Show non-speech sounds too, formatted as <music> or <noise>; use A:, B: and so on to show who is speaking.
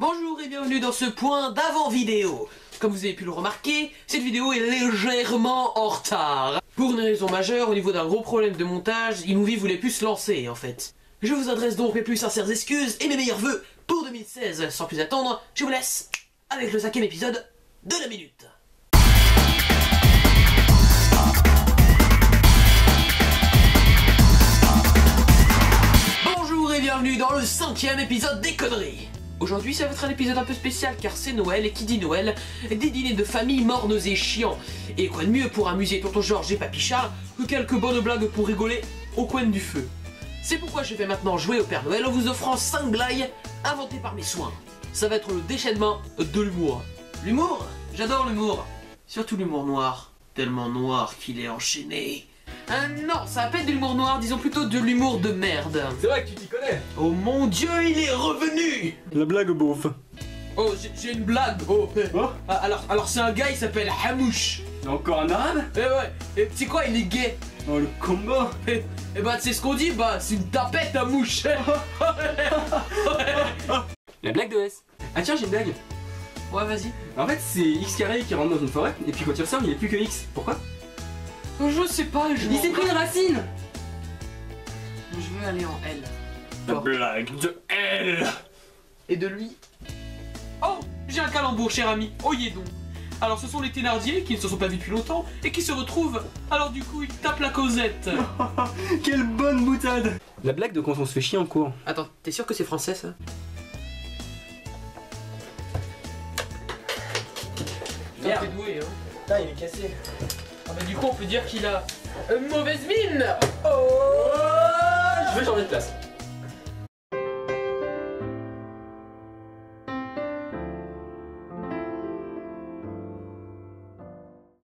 A: Bonjour et bienvenue dans ce point d'avant vidéo. Comme vous avez pu le remarquer, cette vidéo est légèrement en retard. Pour une raison majeure, au niveau d'un gros problème de montage, Inouvi voulait plus se lancer en fait. Je vous adresse donc mes plus sincères excuses et mes meilleurs vœux pour 2016. Sans plus attendre, je vous laisse avec le cinquième épisode de la minute. Bonjour et bienvenue dans le cinquième épisode des conneries. Aujourd'hui, ça va être un épisode un peu spécial car c'est Noël et qui dit Noël, des dîners de famille mornes et chiants. Et quoi de mieux pour amuser Tonton Georges et Papy Charles que quelques bonnes blagues pour rigoler au coin du feu. C'est pourquoi je vais maintenant jouer au Père Noël en vous offrant 5 blagues inventées par mes soins. Ça va être le déchaînement de l'humour. L'humour? J'adore l'humour. Surtout l'humour noir. Tellement noir qu'il est enchaîné. Ah non, ça va pas être de l'humour noir, disons plutôt de l'humour de merde.
B: C'est vrai que tu t'y connais
A: Oh mon dieu, il est revenu
B: La blague beauf.
A: Oh, j'ai- une blague. Oh, euh,
B: Oh
A: ah, alors, alors c'est un gars, il s'appelle Hamouche.
B: Encore un arabe
A: Eh ouais, et tu sais quoi, il est gay.
B: Oh le combo
A: Et, et bah, c'est ce qu'on dit, bah, c'est une tapette à mouche. <laughs>
B: La blague de S. Ah tiens, j'ai une blague.
A: ouais, vas-y.
B: En fait, c'est X carré qui rentre dans une forêt, et puis quand il ressort, il est plus que X. Pourquoi?
A: Je sais pas, je.
B: Il s'est pris une racine
A: Je veux aller en L.
B: La
A: Bon.
B: blague de L
A: Et de lui. Oh, j'ai un calembour, cher ami. Oyez donc. Alors, ce sont les Thénardier qui ne se sont pas vus depuis longtemps et qui se retrouvent. Alors, du coup, ils tapent la causette. <laughs>
B: Quelle bonne boutade La blague de quand on se fait chier en cours.
A: Attends, t'es sûr que c'est français ça?
B: Merde.
A: T'es doué, hein.
B: Ah, il est cassé.
A: Ah bah du coup on peut dire qu'il a une mauvaise mine
B: Je vais changer de place.